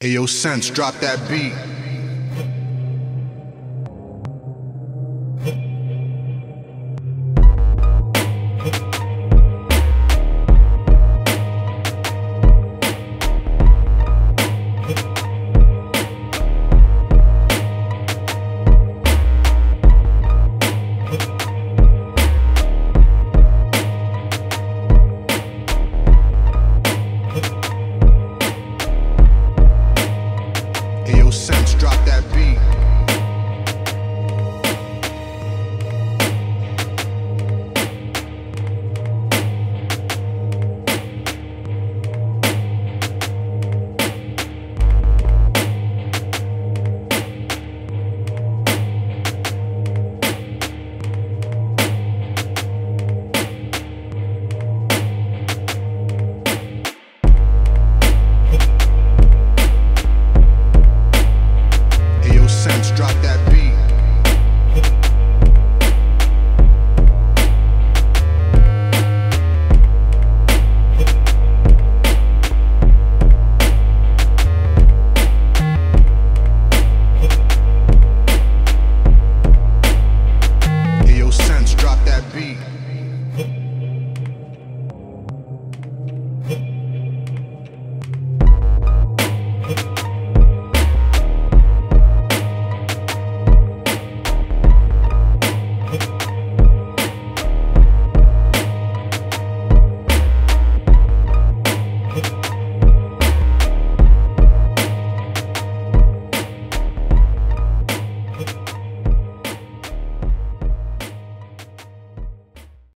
Ayo, Sense, drop that beat.